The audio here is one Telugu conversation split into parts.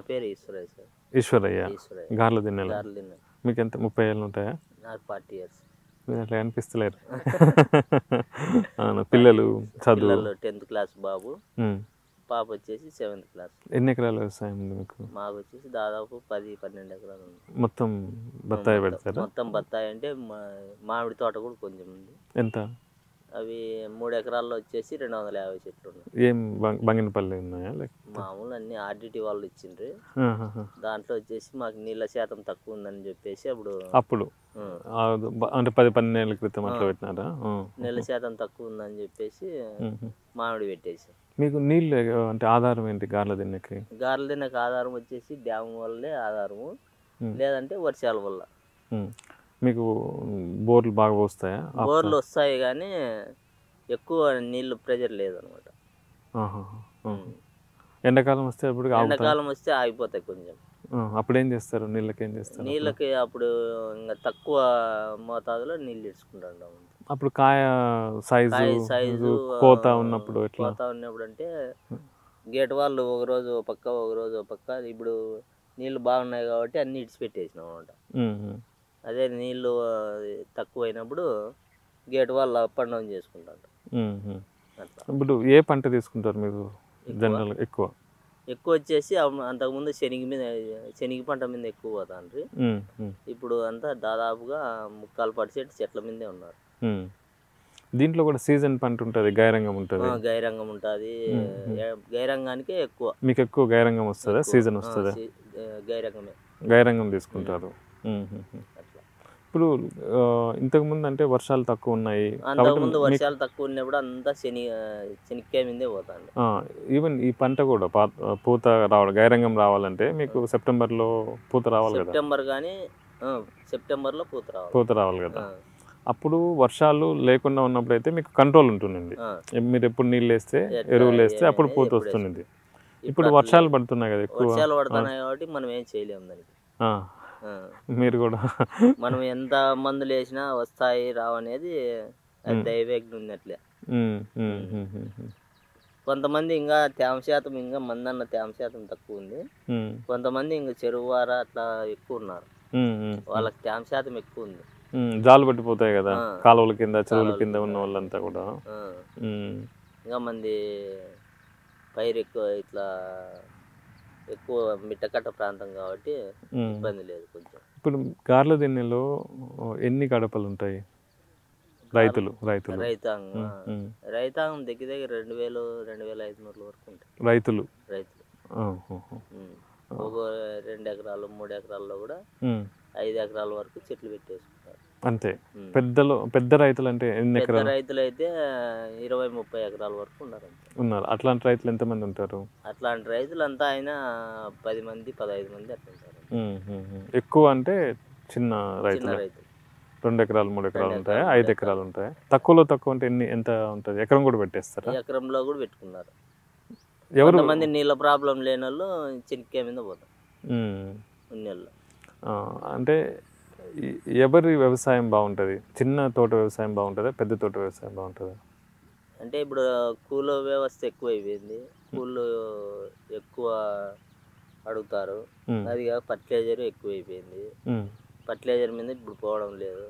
పేరు ఈశ్వరయ్య సార్. ఈశ్వరయ్య? ఈశ్వరయ్య. గార్ల దిన్నెల. గార్లు మీకు ఎంత ముప్పై ఏళ్ళు ఉంటాయా? నాకు ఫార్టీ ఇయర్స్. మీరు అట్లా అనిపిస్తలేరు అవును పిల్లలు చదువు. టెన్త్ క్లాస్ బాబు. పాప వచ్చేసి సెవెంత్ క్లాస్. ఎన్ని ఎకరాల వ్యవసాయం ఉంది మీకు? మాకు వచ్చేసి దాదాపు పది పన్నెండు ఎకరాలు ఉంది. మొత్తం బత్తాయి పెడతారా? మొత్తం బత్తాయి అంటే మామిడి తోట కూడా కొంచెం ఉంది. ఎంత? అవి మూడు ఎకరాల్లో వచ్చేసి రెండు వందల యాభై చెట్లు ఉన్నాయి ఏం బంగ- బంగినపల్లి ఉన్నాయా మామూలు అన్ని ఆర్డిటి వాళ్ళు ఇచ్చిండ్రు. దాంట్లో వచ్చేసి మాకు నీళ్ళ శాతం తక్కువ ఉందని చెప్పేసి అప్పుడు అప్పుడు అంటే పది పన్నెండు క్రితం అట్లా. పెట్టినారా. నీళ్ళ శాతం తక్కువ ఉందని చెప్పేసి. మామిడి పెట్టేసి మీకు నీళ్ళు అంటే ఆధారం ఏంటి గార్ల దిన్నెకి గారెల తినక ఆధారం వచ్చేసి డ్యామ్ వల్లే ఆధారము. లేదంటే వర్షాల వల్ల. మీకు బోర్లు బాగా పోస్తాయా ఆ- బోర్లు వస్తాయి కానీ ఎక్కువ నీళ్ళు ప్రెజర్ లేదనమాట. ఎండాకాలం వస్తే అప్పుడు ఎండాకాలం వస్తే ఆగిపోతాయి కొంచెం. అప్పుడు ఏం చేస్తారు? నీళ్ళకి ఏం చేస్తారు? నీళ్ళకి అప్పుడు ఇంకా తక్కువ మోతాదులో నీళ్ళు ఇడుచుకుంటాం అప్పుడు కాయ సైజు సైజు కోత ఉన్నప్పుడు కోత ఉన్నప్పుడు అంటే గేట్ వాళ్ళు ఒక రోజు పక్క ఒక రోజు పక్క ఇప్పుడు నీళ్ళు బాగున్నాయి కాబట్టి అన్ని ఇడిచిపెట్టేసినాం అనమాట. అదే నీళ్ళు తక్కువైనప్పుడు గేట్ వాళ్ళు అప్ అండ్ డౌన్ చేసుకుంటారు ఇప్పుడు ఏ పంట తీసుకుంటారు మీరు జనరల్ ఎక్కువ. ఎక్కువ వచ్చేసి అంతకుముందు శనగ మీద శనగ పంట మీద ఎక్కువ పోతాండ్రి. ఇప్పుడు అంతా దాదాపుగా ముక్కాలు పర్సెంట్ చెట్ల మీదే ఉన్నారు. దీంట్లో కూడా సీజన్ పంట ఉంటుంది గైరంగం ఉంటుంది. గైరంగం ఉంటుంది. గైరంగానికే ఎక్కువ. మీకు ఎక్కువ గైరంగం వస్తుందా. సీజన్ వస్తుందా? గైరంగమే. గైరంగం తీసుకుంటారు. ఇప్పుడు ఆ, ఇంతకుముందు అంటే వర్షాలు తక్కువ ఉన్నాయి. అంతకుముందు వర్షాలు తక్కువ ఉన్నప్పుడు అంతా శని శనిక్కాయ మీదే పోతాండి ఈవెన్ ఈ పంట కూడా పూత రావాలి గైరంగం రావాలంటే మీకు సెప్టెంబర్లో పూత రావాలి కదా? సెప్టెంబర్ కానీ సెప్టెంబర్లో పూత రావాలి. పూత రావాలి కదా? అప్పుడు వర్షాలు లేకుండా ఉన్నప్పుడు అయితే మీకు కంట్రోల్ ఉంటుందండి. ఆ. మీరు ఎప్పుడు నీళ్ళు వేస్తే ఎరువులు వేస్తే అప్పుడు పూత వస్తుంది ఇప్పుడు వర్షాలు. పడుతున్నాయి కదా ఎక్కువ. వర్షాలు పడుతున్నాయి కాబట్టి మనం ఏం చేయలేము దానికి. మీరు కూడా. మనం ఎంత మందులు వేసినా వస్తాయి రావనేది. దైవజ్ఞ ఉమ్, ఉమ్, కొంతమంది ఇంకా తేమ శాతం ఇంకా మందన్న తేమ శాతం తక్కువ ఉంది. కొంతమంది ఇంకా చెరువు వార అట్లా ఎక్కువ ఉన్నారు. వాళ్ళకి తేమ శాతం ఎక్కువ ఉంది. జాలు పట్టిపోతాయి కదా. కాలువల కింద చెరువుల కింద. ఉన్న వాళ్ళంతా కూడా. ఇంకా మంది పైరు ఎక్కువ ఇట్లా ఎక్కువ మిట్టకట్ట ప్రాంతం కాబట్టి. ఇబ్బంది లేదు కొంచెం. ఇప్పుడు గార్ల దిన్నెలో ఎన్ని గడపలు ఉంటాయి రైతులు రైతులు. రైతాంగం. రైతాంగం దగ్గర దగ్గర రెండు వేలు రెండు వేల ఐదు వందల వరకు ఉంటాయి. రైతులు. రైతులు. ఒక రెండు ఎకరాలు మూడు ఎకరాల్లో కూడా ఐదు ఎకరాల వరకు చెట్లు పెట్టేసుకుంటారు. అంతే. పెద్దలు పెద్ద రైతులు అంటే ఎన్ని ఎకరాలు? రైతులు అయితే ఇరవై ముప్పై ఎకరాల వరకు ఉన్నారు అంతే ఉన్నారు. అట్లాంటి రైతులు ఎంతమంది ఉంటారు? అట్లాంటి రైతులంతా అయినా పది మంది పదహైదు మంది అట్లా ఉంటారు. ఎక్కువ అంటే చిన్న రైతులు. రైతులు. రెండు ఎకరాలు మూడు ఎకరాలు ఉంటాయా? ఐదు ఎకరాలు ఉంటాయా? తక్కువలో తక్కువ అంటే ఎన్ని ఎంత ఉంటుంది? ఎకరం కూడా పెట్టేస్తారా? ఎకరంలో కూడా పెట్టుకున్నారు. ఎవరు? కొంతమంది నీళ్ళ ప్రాబ్లం లేని వాళ్ళు చెనిక్కాయ మీద పోతారు. అంటే ఎవరి వ్యవసాయం బాగుంటుంది? చిన్న తోట వ్యవసాయం బాగుంటుందా? పెద్ద తోట వ్యవసాయం బాగుంటుందా? అంటే ఇప్పుడు కూల వ్యవస్థ ఎక్కువ అయిపోయింది కూలు ఎక్కువ అడుగుతారు. ఉమ్, అది కాక ఫర్టిలైజర్ ఎక్కువ అయిపోయింది ఫర్టిలైజర్ మీద ఇప్పుడు పోవడం లేదు.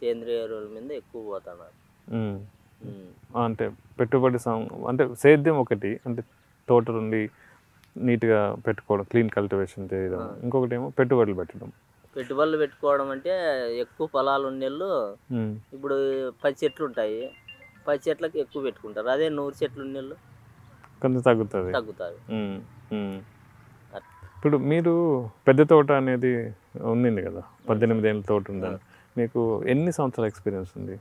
సేంద్రియ ఎరువుల మీద ఎక్కువ పోతున్నారు. అంటే పెట్టుబడి అంటే సేద్యం ఒకటి అంటే తోట నుండి నీట్గా పెట్టుకోవడం క్లీన్ కల్టివేషన్ చేయడం. ఇంకొకటి ఏమో పెట్టుబడులు పెట్టడం. పెట్టుబడులు పెట్టుకోవడం అంటే ఎక్కువ పొలాలు ఉండేళ్ళు ఇప్పుడు పది చెట్లు ఉంటాయి. పది చెట్లకి ఎక్కువ పెట్టుకుంటారు. అదే నూరు చెట్లు ఉండేళ్ళు కొంచెం తగ్గుతుంది. తగ్గుతారు. అట్- ఇప్పుడు మీరు పెద్ద తోట అనేది ఉండింది కదా? పద్దెనిమిది ఏళ్ళ తోట ఉందని. మీకు ఎన్ని సంవత్సరాల ఎక్స్పీరియన్స్ ఉంది?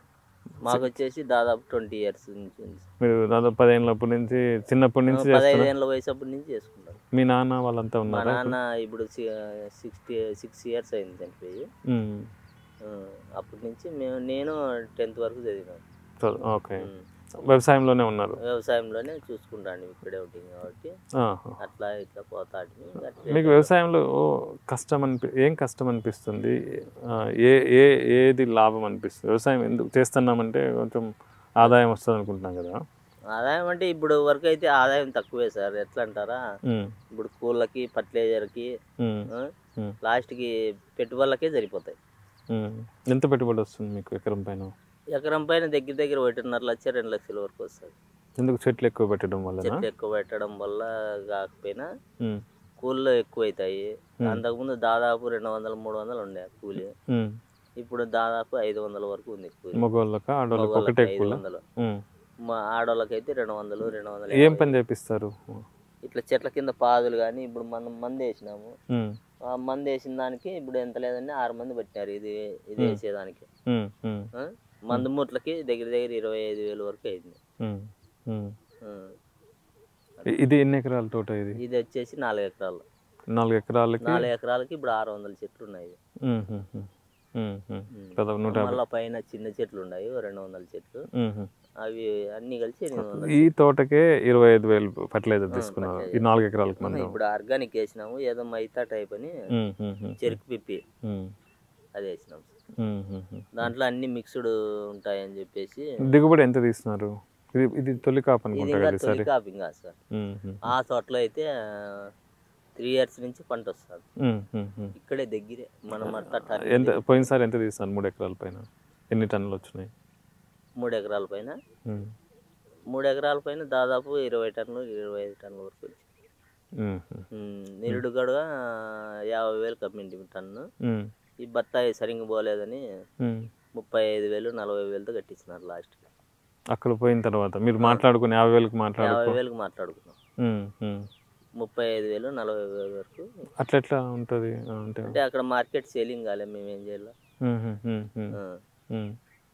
మాకు వచ్చేసి దాదాపు ట్వంటీ ఇయర్స్ నుంచి. మీరు దాదాపు పదేళ్ళప్పటి నుంచి చిన్నప్పటి నుంచి పదహైదు ఏళ్ళ వయసు అప్పటి నుంచి చేసుకుంటారు మీ నాన్న వాళ్ళంతా మా ఉన్నారా నాన్న ఇప్పుడు? సిక్స్టీ సిక్స్ ఇయర్స్ అయింది చనిపోయి అప్పటి నుంచి మేము నేను టెన్త్ వరకు చదివినాను. చ- ఓకే. ఉమ్. వ్యవసాయంలోనే ఉన్నారు. వ్యవసాయంలోనే చూసుకుంటాను ఇక్కడే ఉంటుంది కాబట్టి. అట్లా ఇట్లా పోతాడు మీకు వ్యవసాయంలో కష్టం అనిపి ఏం కష్టం అనిపిస్తుంది? ఏ ఏ ఏది లాభం అనిపిస్తుంది? వ్యవసాయం ఎందుకు చేస్తున్నామంటే కొంచెం ఆదాయం వస్తుంది అనుకుంటున్నాం కదా. ఆదాయం అంటే ఇప్పుడు వరకు అయితే ఆదాయం తక్కువే సార్. ఎట్లా అంటారా ఇప్పుడు కూలకి ఫర్టిలైజర్కి లాస్ట్కి పెట్టుబడులకే సరిపోతాయి. ఎంత పెట్టుబడి వస్తుంది మీకు ఎకరం పైన? ఎకరం పైన దగ్గర దగ్గర ఒకటిన్నర లక్ష రెండు లక్షల వరకు వస్తుంది. ఎందుకు చెట్లు ఎక్కువ పెట్టడం వలన చెట్లు ఎక్కువ పెట్టడం వల్ల కాకపోయినా కూలీలు ఎక్కువ అవుతాయి అంతకుముందు దాదాపు రెండు వందలు మూడు వందలు ఉండే కూలి. ఇప్పుడు దాదాపు ఐదు వందల వరకు ఉంది కూలి. మగవాళ్ళక ఆడవాళ్ళకి ఐదు వందలు. మా ఆడవాళ్ళకైతే రెండు వందలు రెండు వందలు ఏం. పని చేపిస్తారు? ఇట్లా చెట్ల కింద పాదులు కానీ ఇప్పుడు మనం మంది వేసినాము. ఆ మంది వేసిన దానికి ఇప్పుడు ఎంత లేదండి ఆరు మంది పెట్టినారు ఇది ఇది వేసేదానికి? మందు మూట్లకి దగ్గర దగ్గర ఇరవై ఐదు వేలు వరకు అయింది. ఇది ఎన్ని ఎకరాల తోట ఇది? ఇది వచ్చేసి నాలుగు ఎకరాలు. నాలుగు ఎకరాలకి? నాలుగు ఎకరాలకి ఇప్పుడు ఆరు వందల చెట్లు ఉన్నాయి. మళ్ళీ పైన చిన్న చెట్లు ఉన్నాయి రెండు వందల చెట్లు. అవి అన్ని కలిసి ఈ తోటకే ఇరవై ఐదు వేలు ఫర్టిలైజర్ తీసుకున్నారు. ఈ నాలుగు ఎకరాలకు ఇప్పుడు ఆర్గానిక్ వేసినాము ఏదో మైతా టైప్ అని చెరుకు పిప్పి. అది వేసినాం. దాంట్లో అన్ని మిక్స్డ్ ఉంటాయని చెప్పేసి దిగుబడి ఎంత తీస్తున్నారు? ఇది ఇది తొలి కాపు ఇది అనుకుంటా ఇంకా తొలి సరే. కాపింగ్ ఆ తోటలో అయితే త్రీ ఇయర్స్ నుంచి పంట వస్తుంది. ఇక్కడే దగ్గరే మనం అట్లా ఎంత పోయినసారి ఎంత తీస్తున్నారు మూడు ఎకరాల పైన? ఎన్ని టన్నులు వచ్చినాయి? మూడు ఎకరాల పైన. మూడు ఎకరాల పైన దాదాపు ఇరవై టన్నులు ఇరవై ఐదు టన్నుల వరకు వచ్చింది. ఉమ్, ఉమ్, ఉమ్, నిరుడు గడుగా యాభై వేలు కమ్మింటి టన్ను. ఈ బత్తాయి సరిగ్గా పోలేదని. ముప్పై ఐదు వేలు నలభై వేలతో కట్టించినారు లాస్ట్ అక్కడ పోయిన తర్వాత మీరు మాట్లాడుకుని యాభై వేలకు యాభై మాట్లాడుకో. వేలకు మాట్లాడుకున్నాం. ముప్పై ఐదు వేలు నలభై వేల వరకు. అట్లా ఎట్లా ఉంటుంది? అంటే అక్కడ మార్కెట్ సేలింగ్ కాలే మేము ఏం చేయాలి.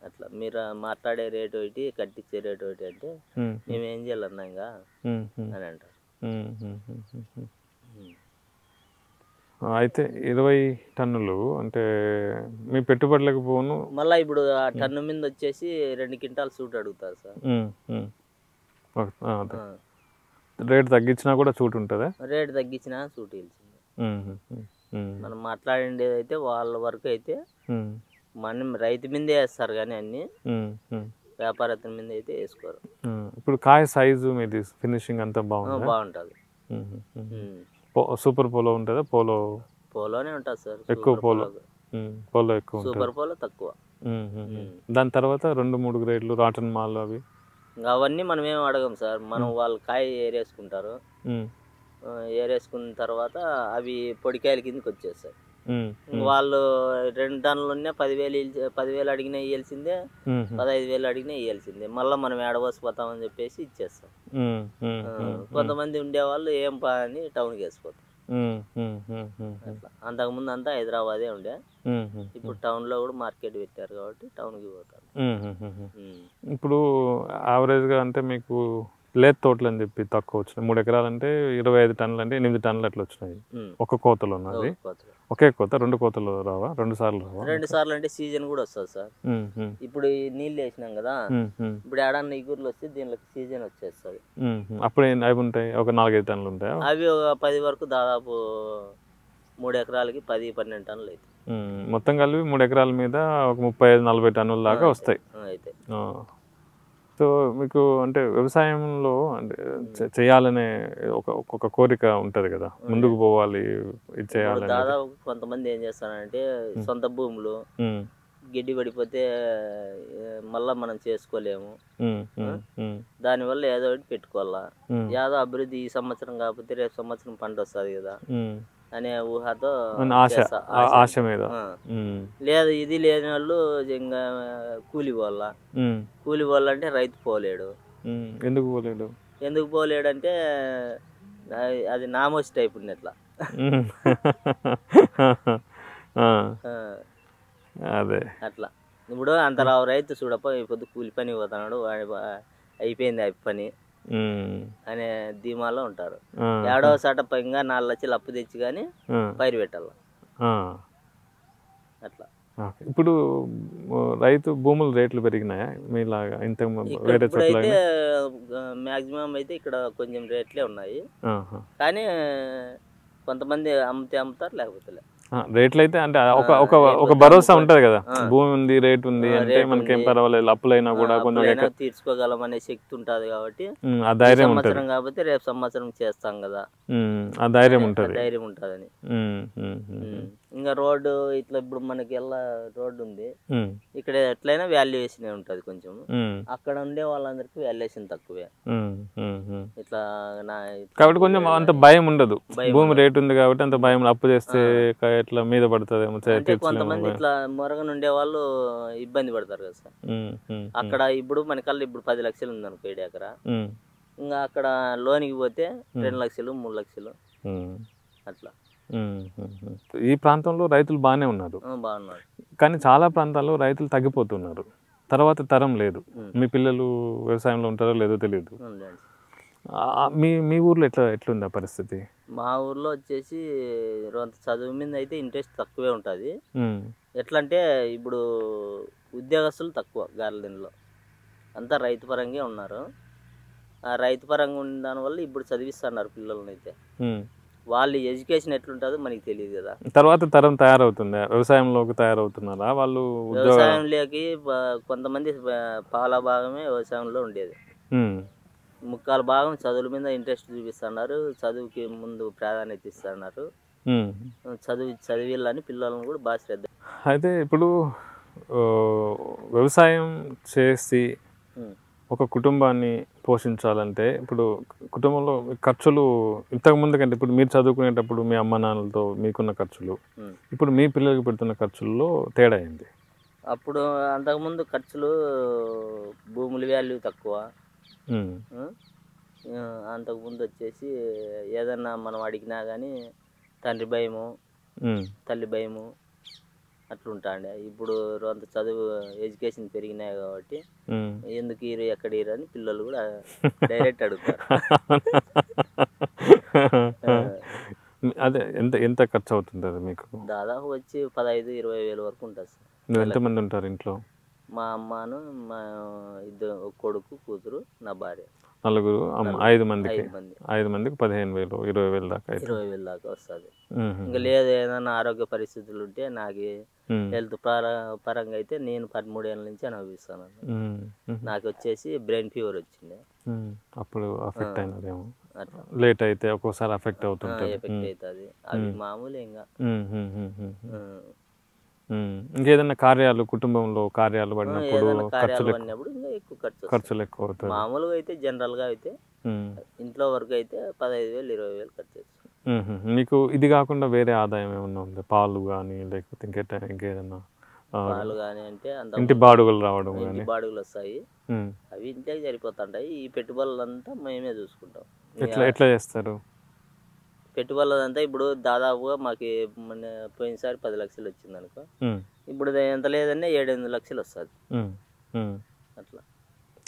అట్లా మీరు మాట్లాడే రేటు ఒకటి కట్టించే రేటు ఒకటి అంటే మేము ఏం చేయాలన్నా ఇంకా అని అంటారు. అయితే ఇరవై టన్నులు అంటే మీ పెట్టుబడులకు పోను. మళ్ళా ఇప్పుడు ఆ టన్ను మీద వచ్చేసి రెండు క్వింటాల్ సూట్ అడుగుతారు సార్. రేట్ తగ్గించినా కూడా చోటు ఉంటుందా? రేటు తగ్గించినా సూట్ ఉమ్, మనం మాట్లాడేది అయితే వాళ్ళ వరకు అయితే మనం రైతు మీదే వేస్తారు కానీ అన్ని వ్యాపారస్తుల మీద అయితే వేసుకోరు. ఇప్పుడు కాయ సైజు మీది ఫినిషింగ్ అంతా ఆ, బాగుంది? బాగుంటుంది. సూపర్ పోలో ఉంటుందా? పోలో పోలోనే ఉంటుంది సార్. ఎక్కువ పోలో. పోలో. ఎక్కువ సూపర్ పోలో తక్కువ. దాని తర్వాత రెండు మూడు గ్రేడ్లు రాటన్ మాల్ అవి? ఇంకా అవన్నీ మనం ఏం అడగం సార్. మనం వాళ్ళు కాయ ఏరేసుకుంటారు. ఏరేసుకున్న తర్వాత అవి పొడికాయల కిందకి వచ్చేస్తాయి. వాళ్ళు రెండు టన్నులు ఉన్నా పదివేలు పదివేలు అడిగినా ఇవ్వాల్సిందే ఉమ్, పదహైదు వేలు అడిగినా ఇవ్వాల్సిందే మళ్ళీ మనం ఏడవసిపోతామని చెప్పేసి ఇచ్చేస్తాం. కొంతమంది ఉండేవాళ్ళు ఏం పా అని టౌన్కి వేసిపోతారు. అట్లా. అంతకుముందు అంతా హైదరాబాదే ఉండే. ఇప్పుడు టౌన్లో కూడా మార్కెట్ పెట్టారు కాబట్టి ఉమ్. ఉమ్. ఇప్పుడు యావరేజ్గా అంటే మీకు లేత్ తోటలు అని చెప్పి తక్కువ వచ్చినాయి. మూడు ఎకరాలు అంటే ఇరవై ఐదు టన్నులు అంటే ఎనిమిది టన్నులు అట్లా వచ్చినాయి. ఒక కోతలు ఉన్నది. ఒకే కోత రెండు కోతలు రావా? రెండు సార్లు రావా? రెండు సార్లు అంటే సీజన్ కూడా వస్తుంది సార్. ఇప్పుడు నీళ్ళు వేసినాం కదా ఇప్పుడు ఏడన్నా ఇగుర్లు వస్తే దీనికి సీజన్ వచ్చేస్తుంది. అప్పుడు అవి ఉంటాయి? ఒక నాలుగైదు టన్నులు ఉంటాయా? అవి ఒక పది వరకు దాదాపు మూడు ఎకరాలకి పది పన్నెండు టన్నులు అవుతాయి మొత్తం కలిపి మూడు ఎకరాల మీద ఒక ముప్పై ఐదు నలభై టన్నుల దాకా వస్తాయి. అయితే. సో మీకు అంటే వ్యవసాయంలో అంటే చేయాలనే ఒక ఒక కోరిక ఉంటుంది కదా. ముందుకు పోవాలి ఇది చేయాలని దాదాపు కొంతమంది ఏం చేస్తారంటే సొంత భూములు గిడ్డి పడిపోతే మళ్ళా మనం చేసుకోలేము. దానివల్ల ఏదో ఒకటి పెట్టుకోవాలా. ఏదో అభివృద్ధి ఈ సంవత్సరం కాకపోతే రేపు సంవత్సరం పంట వస్తుంది కదా. అనే ఊహతో ఆశ మీద. లేదు ఇది లేని వాళ్ళు ఇంకా కూలి పోవాలా? ఉమ్, కూలి పోవాలంటే రైతు పోలేడు. ఎందుకు పోలేడు? ఎందుకు పోలేడంటే అది నామోస్ టైప్. ఆ, ఆ, అదే. అట్లా. ఇప్పుడు అంతరావు రైతు చూడప్ప ఇప్పుడు కూలి పని పోతున్నాడు అయిపోయింది ఆ పని. అనే ధీమాలో ఉంటారు. ఏడవ సాట పైగా నాలుగు లక్షలు అప్పు తెచ్చి కానీ పైరు పెట్టాల. అట్లా. ఇప్పుడు రైతు భూముల రేట్లు పెరిగినాయా? మీలాగా ఇంత వేరే ఇప్పుడైతే మ్యాక్సిమం అయితే ఇక్కడ కొంచెం రేట్లే ఉన్నాయి. కానీ కొంతమంది అమ్మితే అమ్ముతారు లేకపోతే రేట్లు అయితే అంటే ఒక ఒక ఒక భరోసా. ఉంటది కదా. భూమి ఉంది రేట్ ఉంది అంటే మనకేం ఉంది. పర్వాలేదు అప్పులైనా కూడా కొంచెం తీర్చుకోగలం అనే శక్తి ఉంటది కాబట్టి ఆ ధైర్యం ఉంటది కాబట్టి రేపు సంవత్సరం చేస్తాం కదా ఆ ధైర్యం ఉంటది ధైర్యం ఉంటదని. ఇంకా రోడ్డు ఇట్లా ఇప్పుడు మనకి ఎలా రోడ్డు ఉంది ఇక్కడ ఎట్లయినా వాల్యుయేషన్ ఉంటది కొంచెం. అక్కడ ఉండే వాళ్ళందరికీ వాల్యుయేషన్ తక్కువే. ఇట్లా నా కాబట్టి కొంచెం అంత భయం ఉండదు. భూమి. రేట్ ఉంది కాబట్టి అంత భయం అప్పు చేస్తే ఇట్లా మీద తీర్చలేమో కొంతమంది. ఇట్లా మొరగన ఉండే వాళ్ళు ఇబ్బంది పడతారు కదా సార్. అక్కడ ఇప్పుడు మనకల్లా ఇప్పుడు పది లక్షలు ఉంది అనుకో ఏడు ఎకరా. ఇంకా అక్కడ లోనికి పోతే రెండు లక్షలు మూడు లక్షలు. అట్లా. ఈ ప్రాంతంలో రైతులు బాగానే ఉన్నారు. కానీ చాలా ప్రాంతాల్లో రైతులు తగ్గిపోతున్నారు. తర్వాత తరం లేదు. మీ పిల్లలు వ్యవసాయంలో ఉంటారో లేదో తెలియదు. మీ మీ ఊర్లో ఎట్లా ఎట్లుంది ఆ పరిస్థితి? మా ఊర్లో వచ్చేసి చదువు మీద అయితే ఇంట్రెస్ట్ తక్కువే ఉంటుంది. ఎట్లా అంటే ఇప్పుడు ఉద్యోగస్తులు తక్కువ గార్లెన్లో అంతా రైతు పరంగా ఉన్నారు. ఆ రైతు పరంగా ఉన్న దానివల్ల ఇప్పుడు చదివిస్తున్నారు పిల్లల్ని అయితే. వాళ్ళ ఎడ్యుకేషన్ ఎట్లుంటుందో మనకి తెలియదు కదా. తర్వాత తరం తయారవుతుంది. వ్యవసాయంలోకి తయారవుతున్నారా? వాళ్ళు వ్యవసాయంలోకి కొంతమంది పాల భాగమే వ్యవసాయంలో ఉండేది. ముక్కాల భాగం చదువుల మీద ఇంట్రెస్ట్ చూపిస్తున్నారు. చదువుకి ముందు ప్రాధాన్యత ఇస్తున్నారు. చదువు చదివిల్లని పిల్లలను కూడా బాగా శ్రద్ధ అయితే ఇప్పుడు వ్యవసాయం చేసి. ఒక కుటుంబాన్ని పోషించాలంటే ఇప్పుడు కుటుంబంలో ఖర్చులు ఇంతకు ముందు కంటే ఇప్పుడు మీరు చదువుకునేటప్పుడు మీ అమ్మ నాన్నలతో మీకున్న ఖర్చులు. ఇప్పుడు మీ పిల్లలకి పెడుతున్న ఖర్చుల్లో తేడా అయింది అప్పుడు అంతకుముందు ఖర్చులు భూముల వాల్యూ తక్కువ. అంతకుముందు వచ్చేసి ఏదన్నా మనం అడిగినా కానీ తండ్రి భయము తల్లి భయము అట్లుంటాండే ఇప్పుడు అంత చదువు ఎడ్యుకేషన్ పెరిగినాయి కాబట్టి. ఎందుకు ఇరు ఎక్కడ ఇరు అని పిల్లలు కూడా డైరెక్ట్ అడుగుతారు. అదే ఎంత ఎంత ఖర్చు అవుతుంది అది మీకు? దాదాపు వచ్చి పదహైదు ఇరవై వేల వరకు ఉంటుంది సార్. ఎంతమంది ఉంటారు ఇంట్లో? మా అమ్మను మా ఇద్దరు కొడుకు కూతురు నా భార్య. నలుగురు ఐదు మందికి. ఐదు మంది. ఐదు మందికి పదిహేను వేలు ఇరవై వేలు దాకా ఇరవై వేల దాకా వస్తుంది. ఇంకా లేదు ఏదైనా ఆరోగ్య పరిస్థితులు ఉంటే నాకు హెల్త్ పర పరంగా అయితే నేను పదమూడేళ్ళ నుంచి అనుభవిస్తాను. నాకు వచ్చేసి బ్రెయిన్ ఫీవర్ వచ్చింది. అప్పుడు అఫెక్ట్ అయినదేమో. లేట్ అయితే ఒక్కోసారి అఫెక్ట్ అవుతుంటుంది. ఎఫెక్ట్ అవుతుంది అవి మామూలు ఇంకా. ఇంకేదైనా కార్యాలు కుటుంబంలో కార్యాలు పడినప్పుడు ఖర్చులు ఎక్కువ- పడినప్పుడు ఇంకా ఎక్కువ ఖర్చు. ఖర్చులు ఎక్కువ అవుతాయి. మామూలుగా అయితే జనరల్గా అయితే ఇంట్లో వరకు అయితే పదహైదు వేలు ఇరవై వేలు ఖర్చు. మీకు ఇది కాకుండా వేరే ఆదాయం ఏమన్నా ఉందా? పాలు కానీ లేకపోతే ఇంకేట ఇంకేదన్నా పాలు కానీ అంటే అంత ఇంటి బాడుగలు రావడం ఇంటి బాడుగులు వస్తాయి. అవి ఇంటికి సరిపోతుంటాయి. ఈ పెట్టుబడులంతా మేమే చూసుకుంటాం. ఎట్లా ఎట్లా చేస్తారు? పెట్టుబడులంతా ఇప్పుడు దాదాపుగా మాకు మొన్న పోయినసారి పది లక్షలు వచ్చింది అనుకో ఇప్పుడు ఎంత లేదన్నా ఏడు ఎనిమిది లక్షలు వస్తుంది. అట్లా.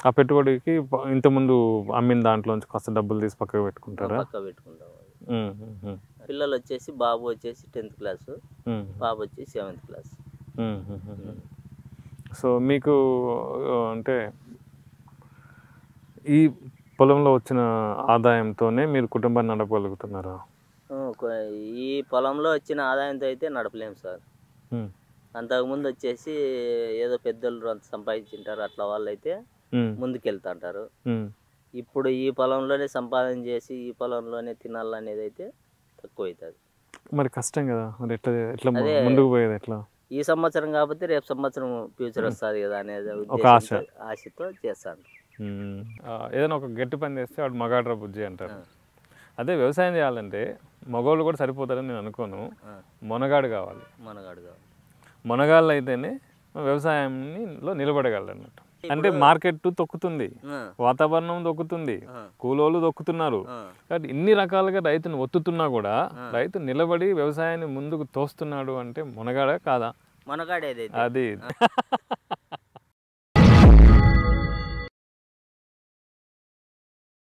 ఆ పెట్టుబడికి ఇంతకుముందు అమ్మిన దాంట్లోంచి కాస్త డబ్బులు తీసి పక్కకు పెట్టుకుంటారా? పక్క పెట్టుకుంటాం పిల్లలు వచ్చేసి బాబు వచ్చేసి టెన్త్ క్లాసు పాప వచ్చేసి సెవెంత్ క్లాస్. సో మీకు అంటే ఈ పొలంలో వచ్చిన ఆదాయంతోనే మీరు కుటుంబాన్ని నడపగలుగుతున్నారా? ఈ పొలంలో వచ్చిన ఆదాయంతో అయితే నడపలేము సార్. అంతకుముందు వచ్చేసి ఏదో పెద్దోళ్ళు అంత సంపాదించింటారు అట్లా వాళ్ళు అయితే ముందుకెళ్తుంటారు. ఇప్పుడు ఈ పొలంలోనే సంపాదన చేసి ఈ పొలంలోనే తినాలనేది అయితే తక్కువ అవుతుంది మరి కష్టం కదా మరి ఎట్లా ఎట్లా. ముందుకు పోయేది ఎట్లా? ఈ సంవత్సరం కాకపోతే రేపు సంవత్సరం ఫ్యూచర్ వస్తుంది కదా అనేది ఒక ఆశ. ఆశతో చేస్తాను. ఏదైనా ఒక గట్టి పని చేస్తే వాడు మగాడ్రా బుజ్జి అంటారు. అదే వ్యవసాయం చేయాలంటే మగవాళ్ళు కూడా సరిపోతారని నేను అనుకోను. మొనగాడు కావాలి. మనగాడు కావాలి. మొనగాళ్ళు అయితేనే వ్యవసాయంలో నిలబడగలరు అన్నట్టు అంటే మార్కెట్ తొక్కుతుంది వాతావరణం దొక్కుతుంది కూలోళ్ళు దొక్కుతున్నారు కాబట్టి ఇన్ని రకాలుగా రైతును ఒత్తుతున్నా కూడా రైతు నిలబడి వ్యవసాయాన్ని ముందుకు తోస్తున్నాడు అంటే మునగాడ కాదా? మనగాడేదైతే. అది.